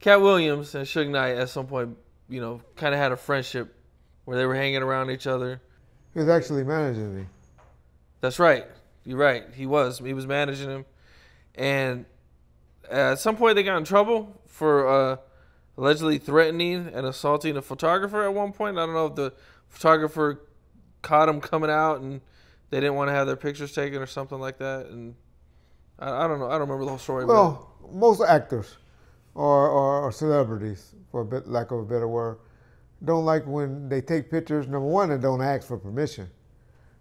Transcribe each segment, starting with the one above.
Katt Williams and Suge Knight at some point, you know, kind of had a friendship where they were hanging around each other. He was actually managing me. That's right. You're right. He was. He was managing him, and at some point they got in trouble for uh, allegedly threatening and assaulting a photographer. At one point, I don't know if the photographer caught him coming out and they didn't want to have their pictures taken or something like that. And I, I don't know. I don't remember the whole story. Well, most actors or, or, or celebrities, for bit lack of a better word, don't like when they take pictures. Number one, they don't ask for permission.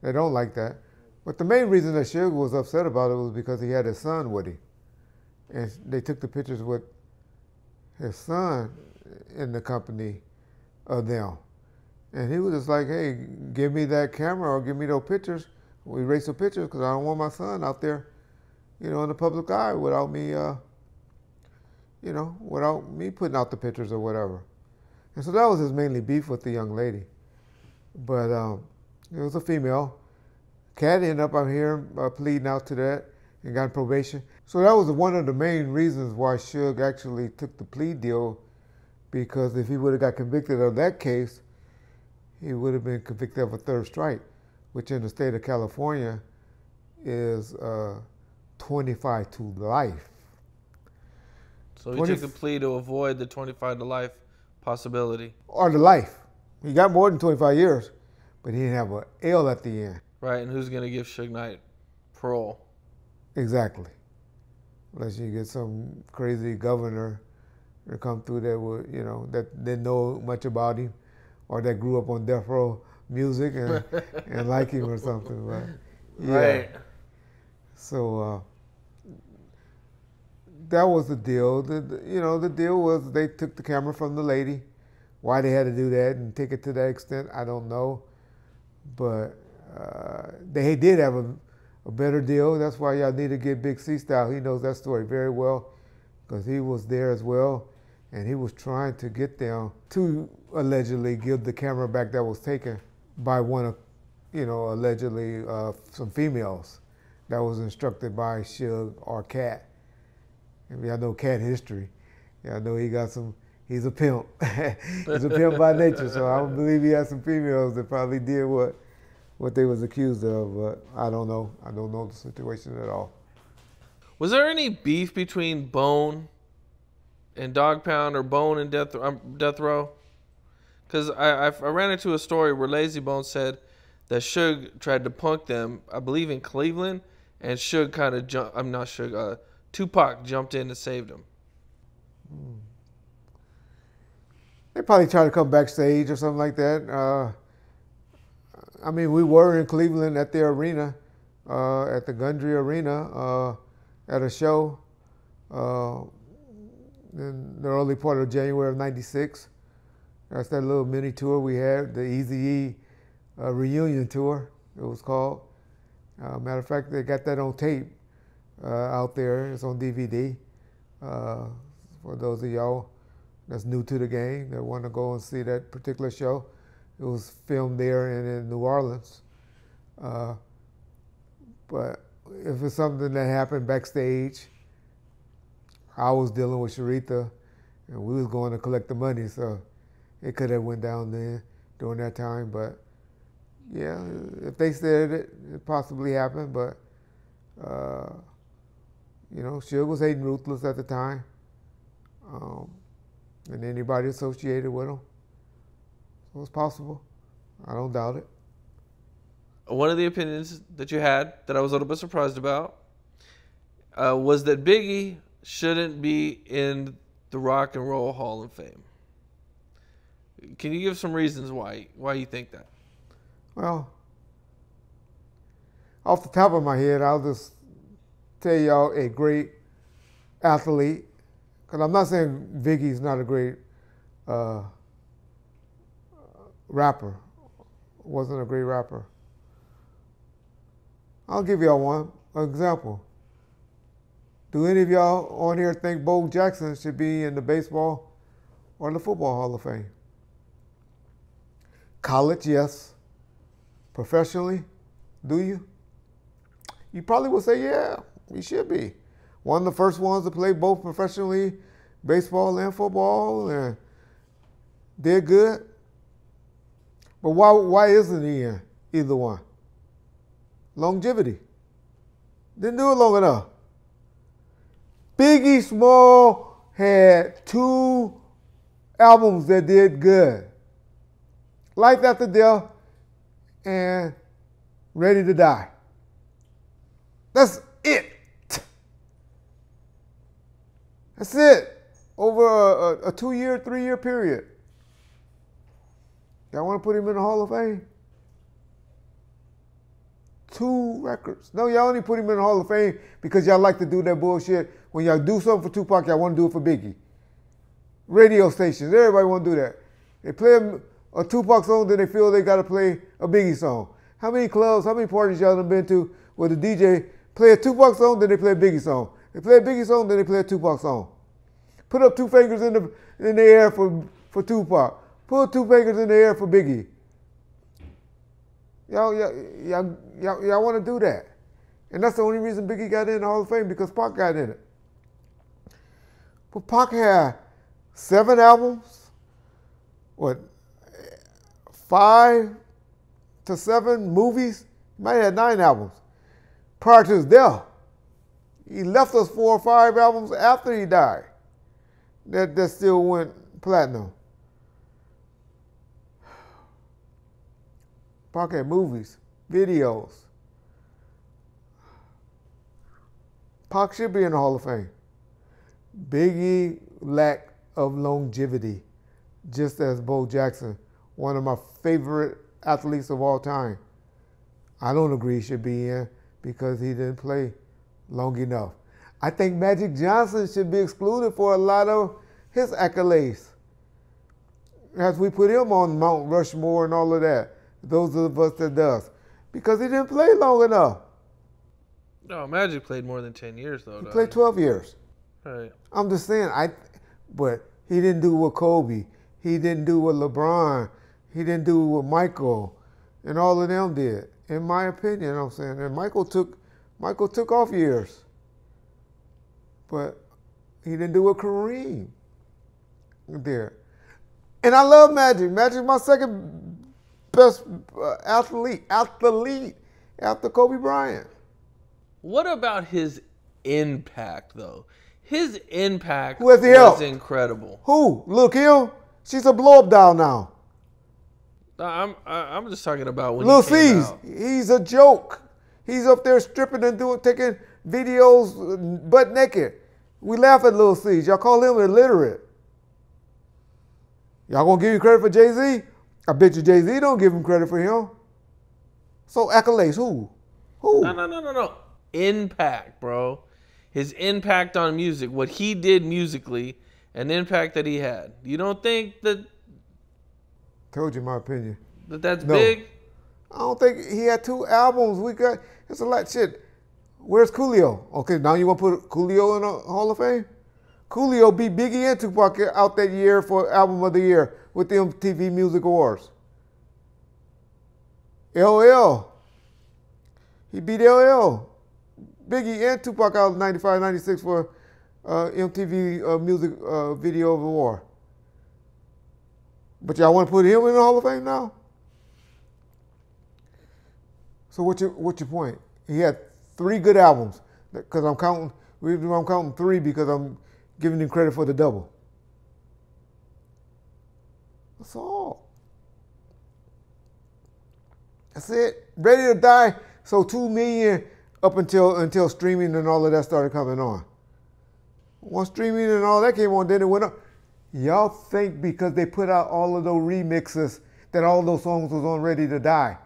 They don't like that. But the main reason that Suge was upset about it was because he had his son with him. And they took the pictures with his son in the company of them. And he was just like, hey, give me that camera or give me those pictures. We erase the pictures because I don't want my son out there, you know, in the public eye without me, uh, you know, without me putting out the pictures or whatever. And so that was his mainly beef with the young lady. But um, it was a female. Katt ended up out here uh, pleading out to that and got probation. So that was one of the main reasons why Suge actually took the plea deal, because if he would have got convicted of that case, he would have been convicted of a third strike, which in the state of California is uh, 25 to life. So he 20, took the plea to avoid the 25 to life possibility. Or the life. He got more than 25 years, but he didn't have an L at the end. Right, and who's going to give Suge Knight parole? Exactly. Unless you get some crazy governor to come through that with, you know, that didn't know much about him or that grew up on death row music and, and like him or something. But yeah. Right. So uh, that was the deal. The, you know, the deal was they took the camera from the lady. Why they had to do that and take it to that extent, I don't know. But uh, they did have a a better deal. That's why y'all need to get Big C Style. He knows that story very well because he was there as well. And he was trying to get them to allegedly give the camera back that was taken by one of, you know, allegedly uh, some females that was instructed by Suge or Katt. Y'all know Katt history. Y'all know he got some, he's a pimp. he's a pimp by nature. So I believe he had some females that probably did what what they was accused of, but I don't know. I don't know the situation at all. Was there any beef between Bone and Dog Pound or Bone and Death um, Death Row? Because I, I, I ran into a story where Layzie Bone said that Suge tried to punk them, I believe in Cleveland, and Suge kind of jumped. I'm not Suge. Uh, Tupac jumped in and saved him. They probably tried to come backstage or something like that. Uh, I mean, we were in Cleveland at their arena, uh, at the Gund Arena, uh, at a show uh, in the early part of January of '96. That's that little mini tour we had, the Easy uh, reunion tour, it was called. Uh, matter of fact, they got that on tape out there. It's on DVD. for those of y'all that's new to the game that want to go and see that particular show. It was filmed there and in New Orleans. Uh, but if it's something that happened backstage, I was dealing with Sharitha, and we was going to collect the money, so it could have went down there during that time. But yeah, if they said it, it possibly happened. But uh, you know, Suge was hating ruthless at the time, um, and anybody associated with him. It was possible. I don't doubt it. One of the opinions that you had that I was a little bit surprised about uh, was that Biggie shouldn't be in the Rock and Roll Hall of Fame. Can you give some reasons why why you think that? Well, off the top of my head, I'll just tell y'all a great athlete. Because I'm not saying Biggie's not a great uh, rapper. Wasn't a great rapper. I'll give y'all one example. Do any of y'all on here think Bo Jackson should be in the baseball or the football Hall of Fame? College, yes. Professionally, do you? You probably will say, yeah, he should be. One of the first ones to play both professionally baseball and football, and did good. But why why isn't he in either one? Longevity. Didn't do it long enough. Biggie Small had two albums that did good. Life After Death and Ready to Die. That's it. That's it. Over a, a, a two year, three year period. Y'all want to put him in the Hall of Fame? Two records. No, y'all only put him in the Hall of Fame because y'all like to do that bullshit. When y'all do something for Tupac, y'all want to do it for Biggie. Radio stations, everybody want to do that. They play a, Tupac song, then they feel they got to play a Biggie song. How many clubs, how many parties y'all done been to where the DJ play a Tupac song, then they play a Biggie song. They play a Biggie song, then they play a Tupac song. Put up two fingers in the in the air for, for Tupac. Put two fingers in the air for Biggie. Y'all, y'all, y'all, y'all, y'all want to do that. And that's the only reason Biggie got in the Hall of Fame because Pac got in it. But Pac had seven albums, what, five to seven movies. Might have had nine albums prior to his death. He left us four or five albums after he died that, that still went platinum. Had movies, videos. Pac should be in the Hall of Fame. Biggie lack of longevity, just as Bo Jackson, one of my favorite athletes of all time. I don't agree he should be in because he didn't play long enough. I think Magic Johnson should be excluded for a lot of his accolades. As we put him on Mount Rushmore and all of that, those of us that does, because he didn't play long enough. No, Magic played more than ten years though. He played twelve years. Right. I'm just saying, I, but he didn't do what Kobe, he didn't do what LeBron, he didn't do what Michael, and all of them did. In my opinion, I'm saying, and Michael took, Michael took off years, but he didn't do what Kareem did. And I love Magic. Magic's my second best uh, athlete, athlete after Kobe Bryant. What about his impact though? His impact Who has he was helped? incredible. Who? Lil Kim? She's a blow up doll now. I'm I'm just talking about when Lil he came C's, out. he's a joke. He's up there stripping and doing, taking videos butt naked. We laugh at Lil Cease. Y'all call him illiterate. Y'all gonna give you credit for Jay Z? I bet you Jay Z don't give him credit for him. So accolades, who? Who? No, no, no, no, no. Impact, bro. His impact on music, what he did musically, and the impact that he had. You don't think that, Told you my opinion. that that's No. big? I don't think he had two albums. We got it's a lot shit. Where's Coolio? Okay, now you want to put Coolio in the Hall of Fame? Coolio beat Biggie and Tupac out that year for album of the year with the MTV Music Awards. LL. He beat LL. Biggie and Tupac out in 95, 96 for uh, MTV uh, Music uh, Video Award. But y'all want to put him in the Hall of Fame now? So what's your what's your point? He had three good albums because I'm counting. I'm counting three because I'm giving him credit for the double. That's all. That's it. Ready to die. So two million up until until streaming and all of that started coming on. Once streaming and all that came on, then it went up. Y'all think because they put out all of those remixes that all those songs was on Ready to Die.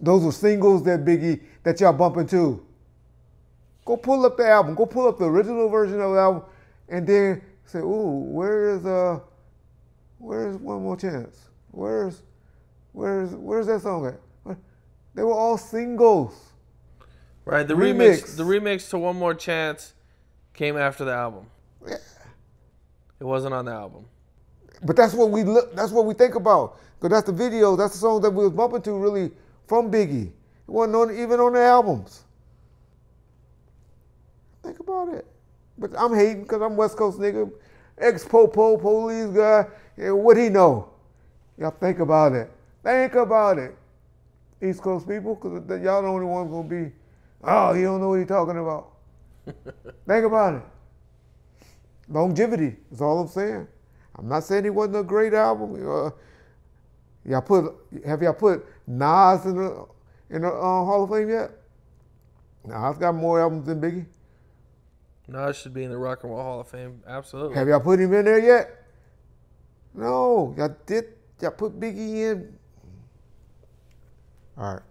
Those were singles that Biggie that y'all bumping to. Go pull up the album. Go pull up the original version of the album, and then say, "Ooh, where is uh, where is One More Chance? Where's, where's, where's that song at?" They were all singles. Right. The Remix. remix. the remix to One More Chance came after the album. Yeah. It wasn't on the album. But that's what we look. That's what we think about. Cause that's the video. That's the song that we was bumping to really from Biggie. It wasn't on, even on the albums. Think about it. But I'm hating because I'm West Coast nigga, ex popo police guy. And what he know? Y'all think about it. Think about it. East Coast people, because y'all the only ones gonna be, oh, he don't know what he talking about. think about it. Longevity is all I'm saying. I'm not saying he wasn't a great album. Uh, y'all put have y'all put Nas in the in the uh, Hall of Fame yet? Nas got more albums than Biggie. Nas should be in the Rock and Roll Hall of Fame. Absolutely. Have y'all put him in there yet? No, y'all did. Y'all put Biggie in. All right.